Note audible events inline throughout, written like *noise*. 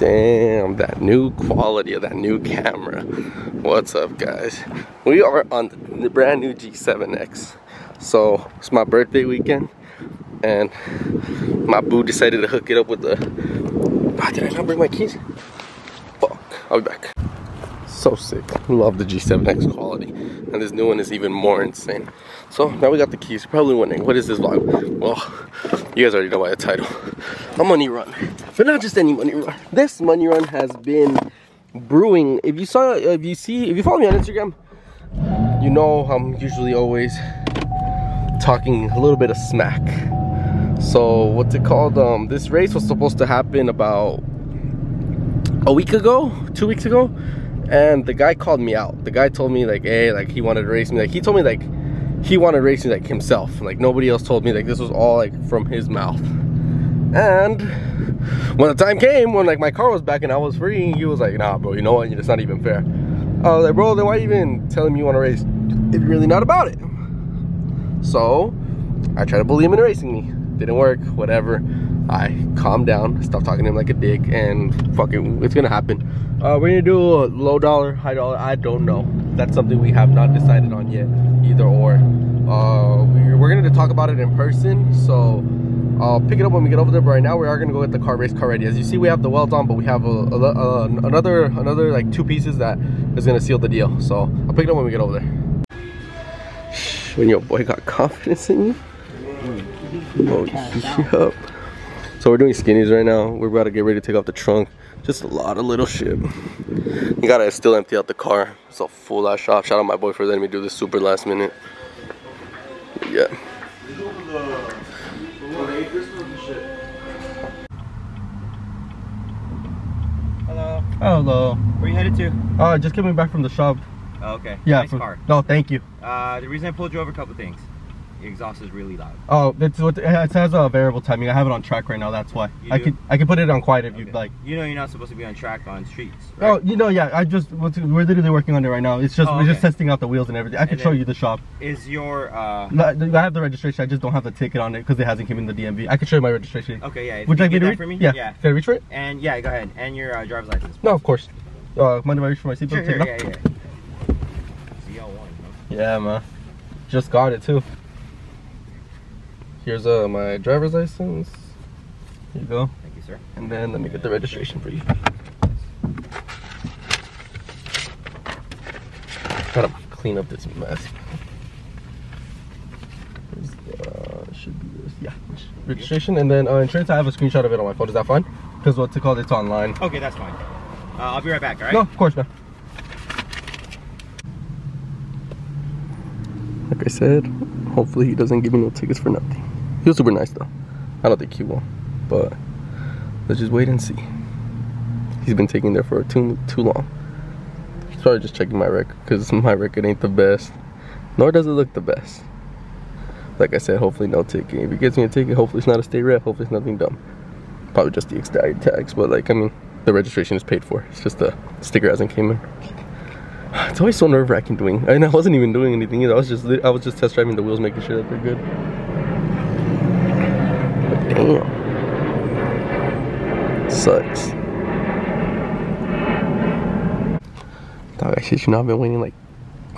Damn, that new quality of that new camera. What's up, guys? We are on the brand new G7X. So, it's my birthday weekend, and my boo decided to hook it up with the. Ah, did I not bring my keys? Fuck, I'll be back. So sick. Love the G7X quality. And this new one is even more insane. So now we got the keys. You're probably wondering, what is this vlog? Well, you guys already know by the title. A money run. But not just any money run. This money run has been brewing. If you saw, if you see, if you follow me on Instagram, you know I'm usually always talking a little bit of smack. So what's it called? Um, this race was supposed to happen about a week ago, two weeks ago and the guy called me out. The guy told me like hey like he wanted to race me. Like he told me like he wanted to race me like himself. Like nobody else told me like this was all like from his mouth. And when the time came when like my car was back and i was free he was like nah bro you know what? It's not even fair. I was like bro then why even telling me you want to race? If you're really not about it. So i tried to bully him into racing me. Didn't work whatever I calmed down, stop talking to him like a dick, and fucking, it's gonna happen. Uh, we're gonna do a low dollar, high dollar, I don't know. That's something we have not decided on yet, either or. Uh, we're, we're gonna talk about it in person, so I'll pick it up when we get over there, but right now we are gonna go get the car race car ready. As you see, we have the welds on, but we have a, a, a, another, another like two pieces that is gonna seal the deal. So I'll pick it up when we get over there. When your boy got *laughs* confidence in you. Oh, *laughs* yup. So we're doing skinnies right now. We're about to get ready to take off the trunk. Just a lot of little shit. You gotta still empty out the car. It's a full ass shop. Shout out my boy for letting me do this super last minute. Yeah. Hello. Hello. Where you headed to? Uh, just coming back from the shop. Oh, okay. Yeah. Nice for, car. No, thank you. Uh, the reason I pulled you over a couple things. Exhaust is really loud. Oh, it's what it has a variable timing. I have it on track right now. That's why. I can I can put it on quiet if Okay. you'd like. You know you're not supposed to be on track on streets. Oh, you know, yeah. I just we're literally working on it right now. It's just Oh, we're just testing out the wheels and everything. I can show you the shop. Is your uh? I have the registration. I just don't have the ticket on it because it hasn't come in the DMV. I can show you my registration. Okay, yeah. Would you like me to read for me? Yeah. Yeah. Can I reach for it? And yeah, go ahead. And your uh, driver's license. No, of course. Uh, mind if I reach for my seatbelt? Sure, sure, yeah, yeah. ZL1. Huh? Yeah, man. Just got it too. Here's uh my driver's license. Here you go. Thank you, sir. And then let me get the registration for you. Gotta clean up this mess. Uh, should be this. Yeah. Registration and then uh, insurance. I have a screenshot of it on my phone. Is that fine? Because what's it called? It's online. Okay, that's fine. Uh, I'll be right back. All right. No, of course, man. Like I said, hopefully he doesn't give me no tickets for nothing. He was super nice though. I don't think he will, but let's just wait and see. He's been taking there for too too long. He's probably just checking my record because my record ain't the best, nor does it look the best. Like I said, hopefully no ticket. If he gets me a ticket, hopefully it's not a state rep. Hopefully it's nothing dumb. Probably just the expired tags, but like I mean, the registration is paid for. It's just the sticker hasn't came in. *sighs* It's always so nerve wracking doing, and I wasn't even doing anything either. I was just, I was just test driving the wheels, making sure that they're good. Damn, sucks. Dog, I you not, been waiting like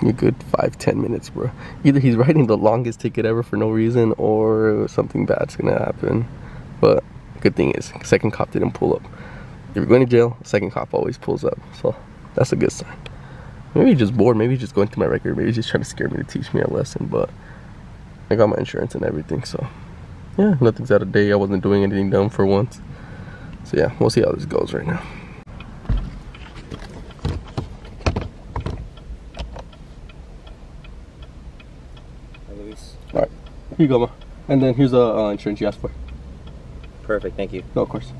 a good five, ten minutes, bro. Either he's writing the longest ticket ever for no reason, or something bad's gonna happen. But good thing is, second cop didn't pull up. If you're going to jail, second cop always pulls up, so that's a good sign. Maybe he's just bored. Maybe he's just going through my record. Maybe he's just trying to scare me to teach me a lesson. But I got my insurance and everything, so yeah, nothing's out of date. I wasn't doing anything dumb for once. So yeah, we'll see how this goes right now. All right, here you go, ma. And then here's a uh, insurance you asked for. Perfect. Thank you. No, of course.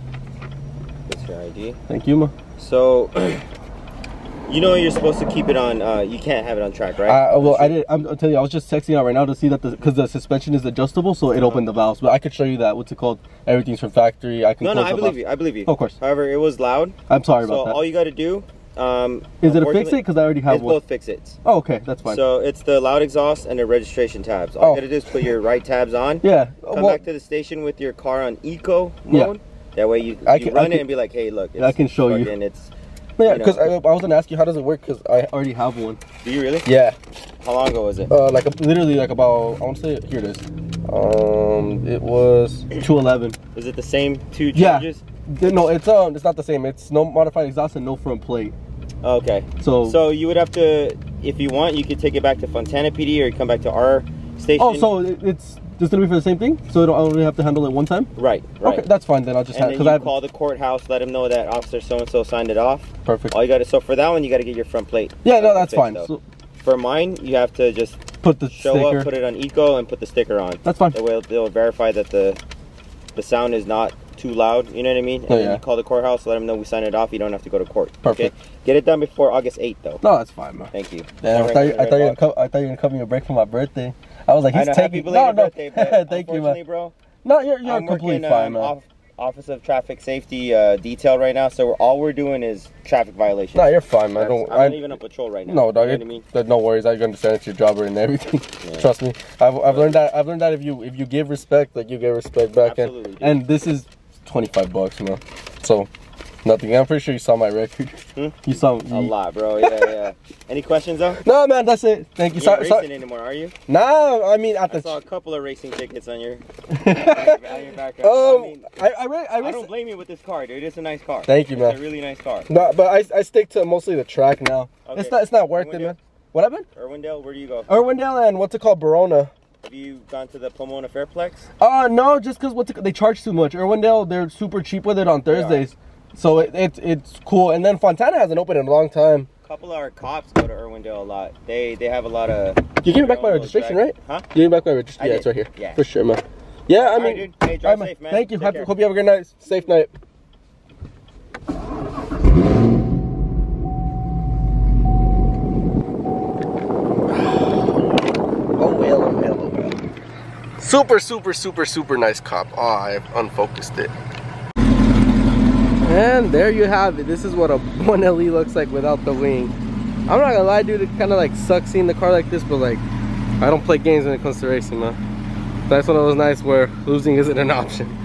That's your ID. Thank you, ma. So, *clears throat* you know you're supposed to keep it on. Uh, you can't have it on track, right? Uh, well, I did. I'm, I'll tell you, I was just texting out right now to see that the because the suspension is adjustable, so it opened the valves. But I could show you that. What's it called? Everything's from factory. I can. no, no, I believe valves. you. I believe you. Of course. However, it was loud. I'm sorry so about that. So all you got to do. Um, Is it a fix it? Because I already have It's one. both fix it. Oh, okay, that's fine. So it's the loud exhaust and the registration tabs. All Oh. you gotta do is put your right tabs on. *laughs* yeah. Come well, back to the station with your car on eco mode. Yeah. That way you, I you can- I run can- it and be like, hey, look. It's I can show you. and In. Yeah, because I, I was gonna ask you how does it work because I already have one. Do you really? Yeah, How long ago was it? uh, like literally like about I want to say here it is. Um, it was two eleven. Is it the same two Yeah. No, it's um, it's not the same. It's no modified exhaust and no front plate. Okay. So, So you would have to, if you want, you could take it back to Fontana PD or you come back to our station. oh, so it's just gonna be for the same thing. So I only have to handle it one time. right, right. Okay, that's fine then. I'll just and have then you I call the courthouse, let them know that officer so and so signed it off. perfect. All you got to so for that one, you got to get your front plate. Yeah, no, that's fine. So For mine, you have to just put the show sticker. up, put it on Eco, and put the sticker on. That's fine. That way they'll verify that the the sound is not too loud. You know what I mean? Oh, and Oh, then yeah. you call the courthouse, let them know we signed it off. You don't have to go to court. Perfect. Okay? Get it done before August 8th, though. No, that's fine, man. Thank you. Damn, I Alright, thought you, I thought you were gonna co- I thought you were gonna cover me a break for my birthday. I was like, he's taking no, no. birthday, *laughs* Thank you, man. bro. No, you're you're I'm completely working fine, um, man. off, Office of Traffic Safety uh, detail right now, so we're, all we're doing is traffic violations. No, you're fine, man. Don't. I'm I, not even on patrol right now. no, dog. You know I mean? no worries. I understand it's your job and everything. *laughs* Yeah. Trust me. I've, I've learned that. I've learned that if you if you give respect, like you get respect back. Absolutely, And dude. and this is twenty five bucks, man. So nothing. I'm pretty sure you saw my record. Hmm? You saw. A lot, bro. Yeah, yeah. *laughs* Any questions though? No, man. That's it. Thank you. You're not racing sorry. anymore, are you? No, I mean at I the. saw a couple of racing tickets on your, *laughs* on your background. I, Oh, mean, I I, re- I, I don't blame you with this car, dude. It's a nice car. Thank you, man. It's a really nice car. No, but I, I stick to mostly the track now. Okay. It's not it's not worth it, man. What happened? Irwindale, where do you go? Irwindale and what's it called, Barona. Have you gone to the Pomona Fairplex? Uh no, just because what's it, they charge too much. Irwindale, they're super cheap with it on. Thursdays, so it, it it's cool. And then Fontana hasn't opened in a long time. A couple of our cops go to Irwindale a lot. They they have a lot of. You gave me back my registration, drag- right? Huh? You gave me back my registration. Yeah, did. it's right here. Yeah. for sure, man. Yeah, I All mean, right. Hey, drive right, safe, man. Thank you. Care. hope you have a good night. Safe night. Oh well, oh oh. Super, super, super, super nice cop. Oh, I unfocused it. And there you have it. This is what a *laughs* 1LE looks like without the wing. I'm not gonna lie, dude. It kind of like sucks seeing the car like this, but like, I don't play games when it comes to racing, man. That's one of those nights where losing isn't an option.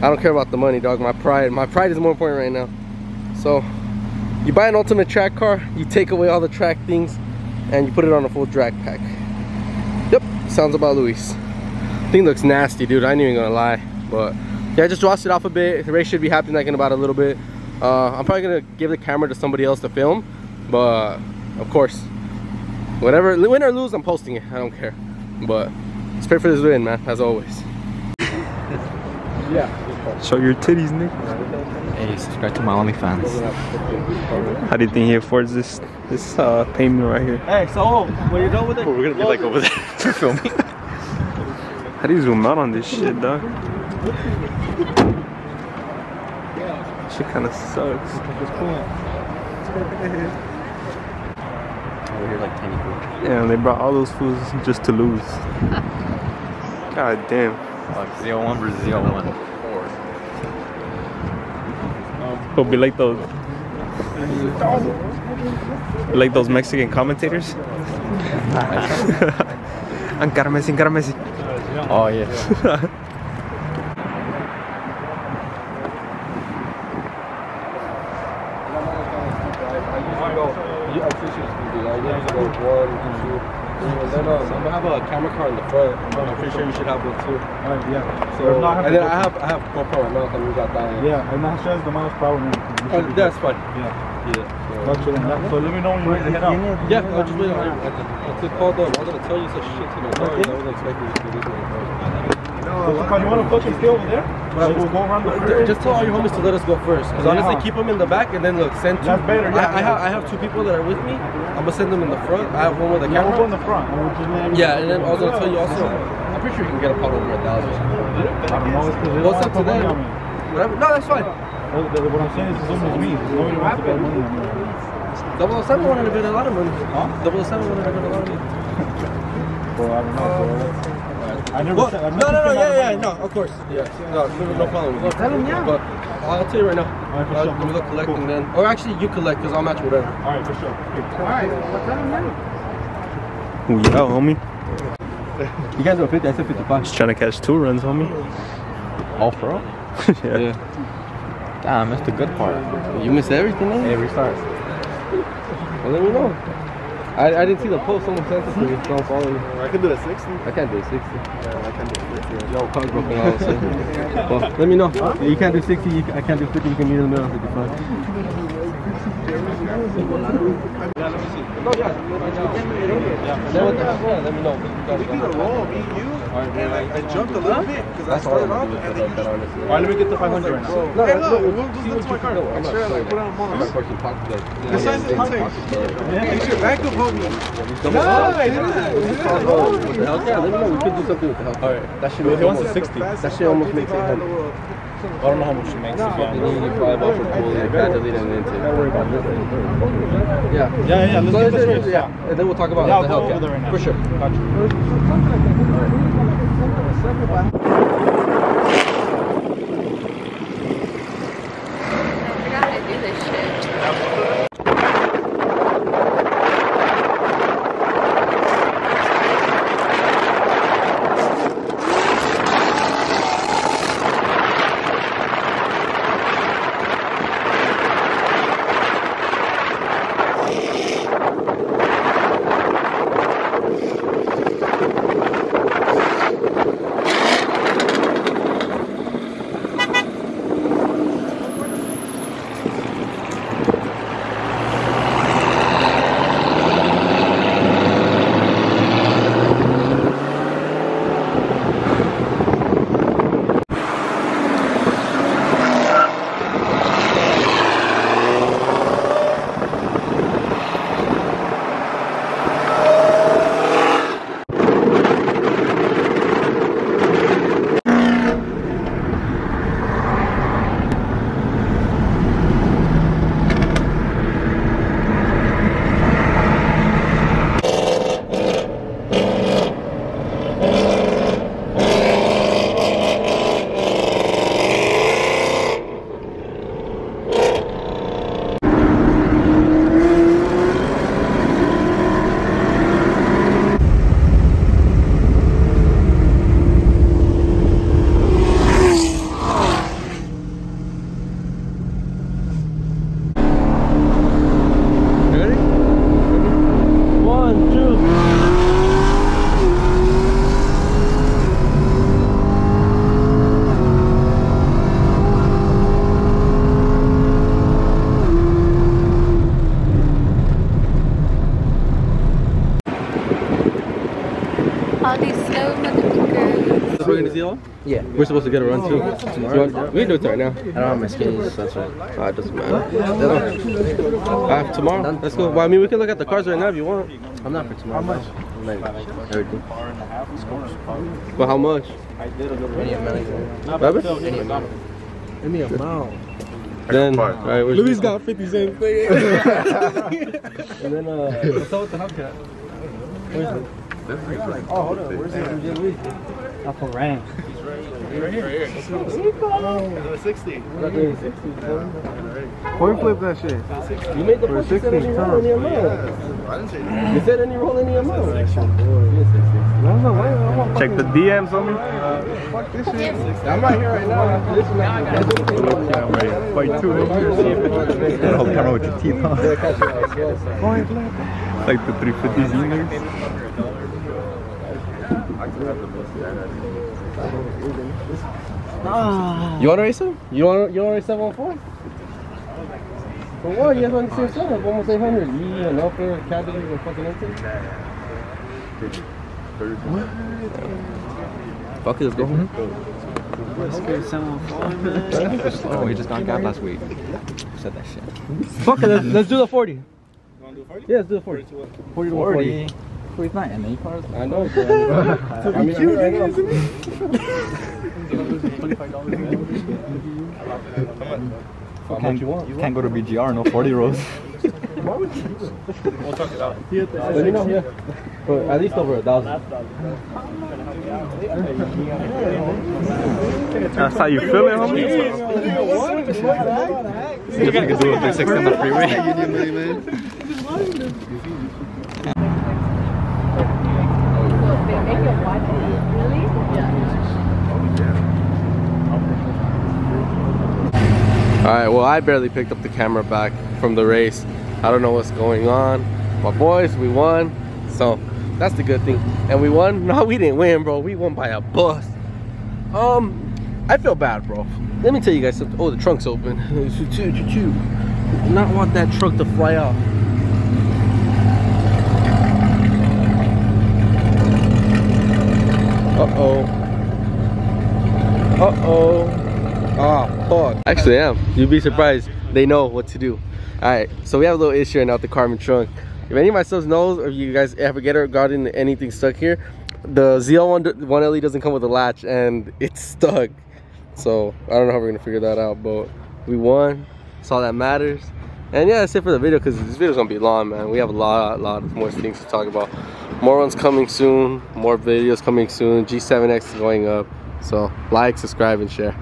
I don't care about the money, dog. My pride, my pride is more important right now. So, you buy an ultimate track car, you take away all the track things, and you put it on a full drag pack. Yep, sounds about Luis. Thing looks nasty, dude. I ain't even gonna lie, but yeah, I just washed it off a bit. The race should be happening like in about a little bit. Uh, I'm probably gonna give the camera to somebody else to film, but of course, whatever, win or lose, I'm posting it. I don't care. But let's pray for this win, man, as always. *laughs* Yeah. Show your titties, Nick. Hey, subscribe to my OnlyFans. How do you think he affords this this uh, payment right here? Hey, so when you're done with it, We're gonna be like over there *laughs* to film. How do you zoom out on this shit, dog? Shit kind of sucks. Over here like tiny people. Yeah, and they brought all those foods just to lose. God damn. Like Z01 versus Z01. It'll be like those. Like those Mexican commentators. *laughs* *laughs* Ankara Messi, Ankara Messi. Oh yeah. *laughs* You officials can do that. You have to go one, two, three, and then um, I'm gonna have a camera car in the front. I'm pretty sure you should have. Alright, yeah. So, If not, have and then I have I have GoPro right now, and we got that. one. Yeah, and that says the miles per hour. and everything. Oh, that's fine. Yeah. Yeah. That's chilling. Yeah. So let me know when you're ready to head out. Yeah, I'll just wait on you. What's it called? Um, I was gonna tell you such shit to my car. I wasn't expecting you to do this. What's it called? You want to fucking stay over there? Like, we'll go around the Ju- Just tell all your homies to let us go first. Because honestly, keep them in the back and then look, send two. That's better, yeah, I, I have I have two people that are with me. I'm gonna send them in the front. I have one with a Yeah, we'll go in the front. and we'll just let Yeah, and then I was gonna tell you also. I'm pretty sure you can get a pot over a thousand. I don't know. It's 'cause they don't What's up to them? Whatever. No, that's fine. What the- what I'm saying is, it's almost me. Nobody wants to bet money on me. 07 wanted to bet a lot of money. Huh? Double 07 wanted to bet a lot of money. Bro, I don't know, bro. I never Well, said. no, I no, never no, said yeah, I yeah, no, of course. Yeah, no, no, no problem. Well, tell him, yeah. But I'll tell you right now. Alright, for Uh, sure. we go collecting then. Or actually, you collect because I'll match whatever. Alright, for sure. Ooh, yeah, homie. You guys are 50, I said 55. Just trying to catch two runs, homie. All pro? *laughs* yeah. Yeah. Ah, I missed the good part. You missed everything, eh? Hey, restart. Well, let me know. I, I didn't see the post. Someone sent it to me. Don't follow you. I can do the 60. I can't do 60. Yeah, I can do the 60. Yo, car's broken out. So. well, let me know. You can't do 60. You, I can't do 50. You can meet in the middle of 55. No, yeah. Then what the hell? Yeah, let me know. We did a roll, me and you, and I, jumped a little bit because I started off, and then with you honestly. All right, let me get the 500 right now. No, hey, no, look, no, we'll see just look to my you car. can do. I'm sure, like, put it on not bonus. fucking talking like. The insane. Make sure backup me. Double No. I didn't. Yeah, let me know. We could do something with the hell. Alright, that shit If he wants almost- a 60, that shit almost makes it I don't know how much it makes. to be And honest. then you probably bought for cool and bad delete and intake. Don't worry about this. Yeah. Yeah, yeah, let's So get this race. yeah. And then we'll talk about Yeah, I'll the go Hellcat. over there right now. For sure. Gotcha. We're supposed to get a run too. Tomorrow? We can do it right now. I don't have my skinnies, so that's right. Ah, it doesn't matter. Uh, tomorrow? Let's go. Well, I mean, we can look at the cars right now if you want. I'm not for tomorrow. How much? Everything. But how much? Any amount. Rabbit? Any amount. Then, alright, Louis got 50 cents. *laughs* And then, uh, what's up with the Hellcat? Where's it? Oh, hold on. Where's it from Jim Lee? Up for Ram. The 60. Coin flip that shit. You made the push. You said any roll, any amount. You said any roll, any amount. Check the DMs on me. I'm right here right now. Listen, man. Fight two. That whole camera with your teeth on. Like the 350 Zingers. Ah. You want to race him? You want you want to race 714? For what? You guys want the same setup, almost 800. E, an upper, a cabbage, and fucking intake. Fuck it, let's go home. Oh, we just got gas last week. Said that shit. Fuck it, let's, let's do the 40. Yeah, let's do the 40. 40 to 140. Wait, it's not NA cars. I know, bro. *laughs* I mean, I'm here right now. How much you want? You Can't go to BGR, no 40 rows. Let me know, yeah. But at least over a thousand. That's how you feel it, homie? You can do a 360 on the freeway. Right, well, I barely picked up the camera back from the race. I don't know what's going on. My boys, we won. So that's the good thing. And we won. *laughs* No, we didn't win, bro. We won by a bus. Um, I feel bad, bro. Let me tell you guys something. Oh, the trunk's open. *laughs* Not want that truck to fly off. Uh-oh. Uh-oh. Ah, fuck. Actually, I am. You'd be surprised. They know what to do. Alright, so we have a little issue right now with the carbon trunk. If any of my subs knows, or you guys ever get or gotten anything stuck here, the ZL1 1LE doesn't come with a latch and it's stuck. So I don't know how we're gonna figure that out, but we won. That's all that matters. And yeah, that's it for the video because this video's gonna be long, man. We have a lot, a lot of more things to talk about. More ones coming soon, more videos coming soon. G7X is going up. So like, subscribe, and share.